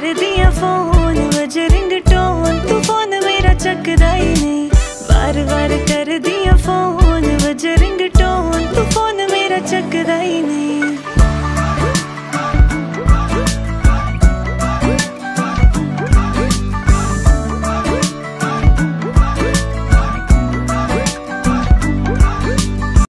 ਕਰਦੀਆਂ ਫੋਨ ਵਜੇ ring tone, ਤੂੰ ਫੋਨ ਮੇਰਾ ਚੱਕਦਾ ਹੀ ਨਹੀਂ। ਵਾਰ-ਵਾਰ ਕਰਦੀਆਂ ਫੋਨ ਵਜੇ ਰਿੰਗ ਟੋਨ, ਤੂੰ ਫੋਨ ਮੇਰਾ ਚੱਕਦਾ ਹੀ ਨਹੀਂ।